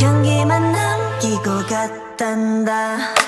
향기만 남기고 갔단다.